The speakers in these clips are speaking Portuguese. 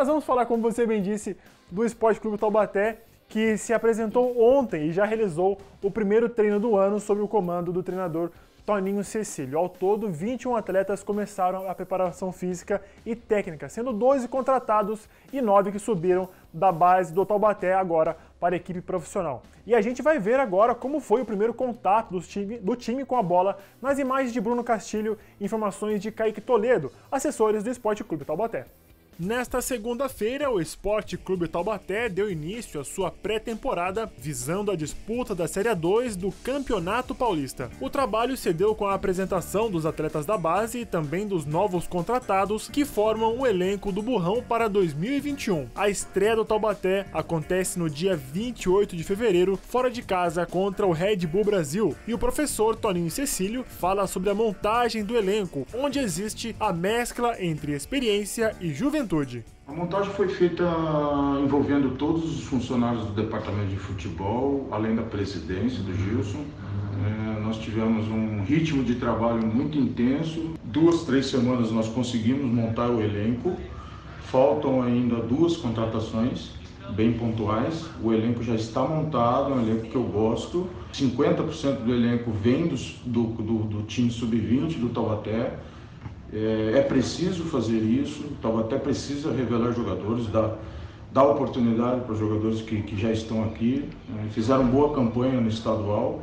Mas vamos falar, como você bem disse, do Esporte Clube Taubaté, que se apresentou ontem e já realizou o primeiro treino do ano sob o comando do treinador Toninho Cecílio. Ao todo, 21 atletas começaram a preparação física e técnica, sendo 12 contratados e 9 que subiram da base do Taubaté agora para a equipe profissional. E a gente vai ver agora como foi o primeiro contato do time, do time com a bola nas imagens de Bruno Castilho informações de Kaique Toledo, assessores do Esporte Clube Taubaté. Nesta segunda-feira, o Esporte Clube Taubaté deu início à sua pré-temporada visando a disputa da Série 2 do Campeonato Paulista. O trabalho se deu com a apresentação dos atletas da base e também dos novos contratados que formam o elenco do Burrão para 2021. A estreia do Taubaté acontece no dia 28 de fevereiro, fora de casa, contra o Red Bull Brasil. E o professor Toninho Cecílio fala sobre a montagem do elenco, onde existe a mescla entre experiência e juventude juventude. A montagem foi feita envolvendo todos os funcionários do departamento de futebol, além da presidência do Gilson. É, nós tivemos um ritmo de trabalho muito intenso. Duas, três semanas nós conseguimos montar o elenco. Faltam ainda duas contratações bem pontuais. O elenco já está montado, é um elenco que eu gosto. 50% do elenco vem do, do, do, do time sub-20 do Taubaté. É, é preciso fazer isso, então até precisa revelar jogadores, dar, dar oportunidade para os jogadores que, que já estão aqui, né? fizeram boa campanha no estadual.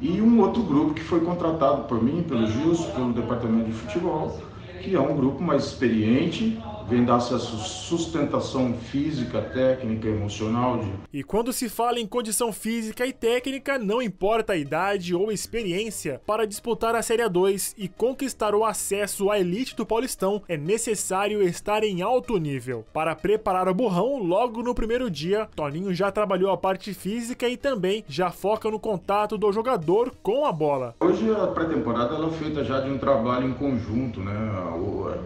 E um outro grupo que foi contratado por mim, pelo Gilson, pelo departamento de futebol, que é um grupo mais experiente, vem dar essa sustentação física, técnica, emocional. De... E quando se fala em condição física e técnica, não importa a idade ou experiência, para disputar a Série 2 e conquistar o acesso à elite do Paulistão, é necessário estar em alto nível. Para preparar o burrão, logo no primeiro dia, Toninho já trabalhou a parte física e também já foca no contato do jogador com a bola. Hoje a pré-temporada é feita já de um trabalho em conjunto, né?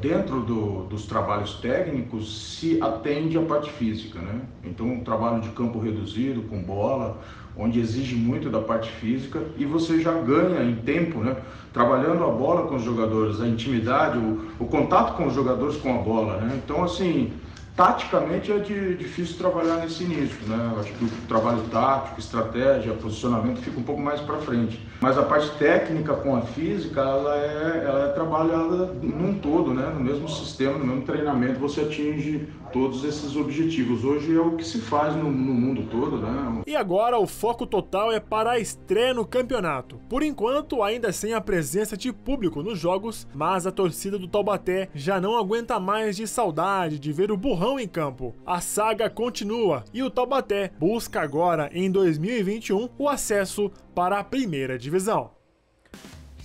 Dentro do, dos trabalhos técnicos se atende à parte física, né? Então, um trabalho de campo reduzido, com bola, onde exige muito da parte física e você já ganha em tempo, né? Trabalhando a bola com os jogadores, a intimidade, o, o contato com os jogadores com a bola, né? Então, assim, Taticamente é de, difícil trabalhar nesse início, né? Acho que o trabalho tático, estratégia, posicionamento fica um pouco mais para frente. Mas a parte técnica com a física, ela é, ela é trabalhada num todo, né? No mesmo sistema, no mesmo treinamento, você atinge todos esses objetivos. Hoje é o que se faz no, no mundo todo, né? E agora o foco total é para a estreia no campeonato. Por enquanto, ainda sem a presença de público nos jogos, mas a torcida do Taubaté já não aguenta mais de saudade de ver o burrão em campo. A saga continua e o Taubaté busca agora, em 2021, o acesso para a primeira divisão.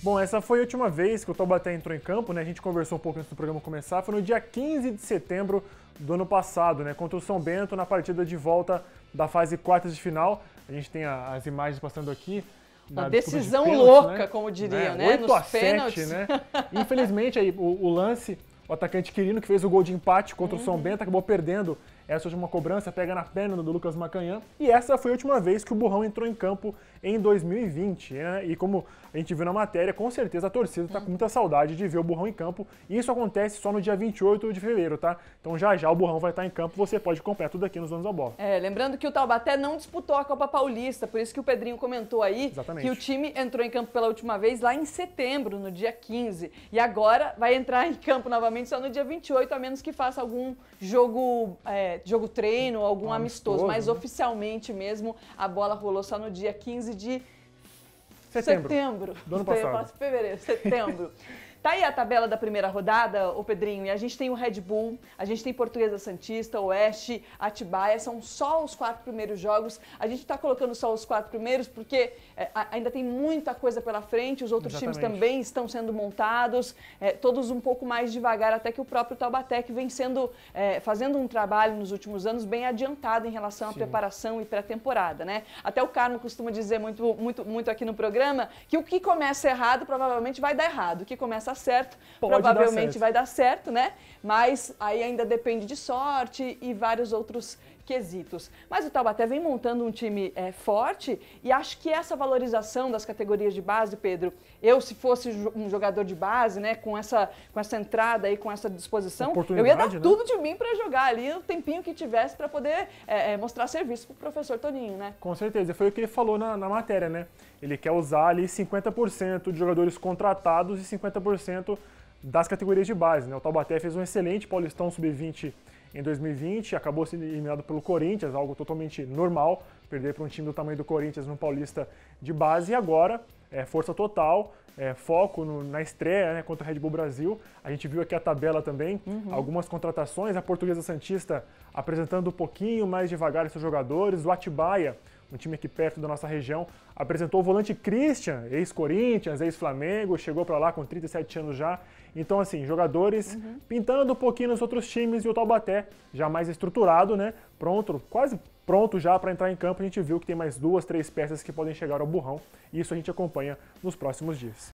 Bom, essa foi a última vez que o Taubaté entrou em campo, né? A gente conversou um pouco antes do programa começar. Foi no dia 15 de setembro do ano passado, né? Contra o São Bento, na partida de volta da fase quartas de final. A gente tem as imagens passando aqui. Uma decisão de louca, né? como diriam, né? 8 né? a 7, né? Infelizmente, aí, o, o lance o atacante Quirino, que fez o gol de empate contra uhum. o São Bento, acabou perdendo essa última cobrança, pega na perna do Lucas Macanhã. E essa foi a última vez que o Burrão entrou em campo em 2020. Né? E como a gente viu na matéria, com certeza a torcida está com muita saudade de ver o Burrão em campo. E isso acontece só no dia 28 de fevereiro, tá? Então já já o Burrão vai estar em campo, você pode comprar tudo aqui nos Donos da Bola. É, lembrando que o Taubaté não disputou a Copa Paulista, por isso que o Pedrinho comentou aí Exatamente. que o time entrou em campo pela última vez lá em setembro, no dia 15. E agora vai entrar em campo novamente só no dia 28, a menos que faça algum jogo, é, jogo treino, algum um amistoso, amistoso, mas né? oficialmente mesmo a bola rolou só no dia 15 de Setembro. Setembro. Do ano passado. Fevereiro, setembro. Tá aí a tabela da primeira rodada, o Pedrinho, e a gente tem o Red Bull, a gente tem Portuguesa Santista, Oeste, Atibaia, são só os quatro primeiros jogos. A gente está colocando só os quatro primeiros porque é, ainda tem muita coisa pela frente, os outros Exatamente. times também estão sendo montados, é, todos um pouco mais devagar, até que o próprio Taubaté, que vem sendo, é, fazendo um trabalho nos últimos anos bem adiantado em relação à Sim. preparação e pré-temporada, né? Até o Carmo costuma dizer muito, muito, muito aqui no programa que o que começa errado provavelmente vai dar errado, o que começa dar certo. Pode Provavelmente dar certo. vai dar certo, né? Mas aí ainda depende de sorte e vários outros quesitos. Mas o Taubaté vem montando um time é, forte e acho que essa valorização das categorias de base, Pedro, eu se fosse um jogador de base, né, com essa, com essa entrada aí, com essa disposição, eu ia dar né? tudo de mim para jogar ali o tempinho que tivesse para poder é, é, mostrar serviço para o professor Toninho, né? Com certeza, foi o que ele falou na, na matéria, né? Ele quer usar ali 50% de jogadores contratados e 50% das categorias de base, né? O Taubaté fez um excelente Paulistão Sub-20 em 2020, acabou sendo eliminado pelo Corinthians, algo totalmente normal, perder para um time do tamanho do Corinthians no Paulista de base, e agora, é, força total, é, foco no, na estreia né, contra o Red Bull Brasil. A gente viu aqui a tabela também, uhum. algumas contratações, a Portuguesa Santista apresentando um pouquinho mais devagar seus jogadores, o Atibaia, um time aqui perto da nossa região, apresentou o volante Christian, ex-Corinthians, ex-Flamengo, chegou para lá com 37 anos já. Então, assim, jogadores uhum. pintando um pouquinho nos outros times e o Taubaté já mais estruturado, né? Pronto, quase pronto já para entrar em campo. A gente viu que tem mais duas, três peças que podem chegar ao burrão e isso a gente acompanha nos próximos dias.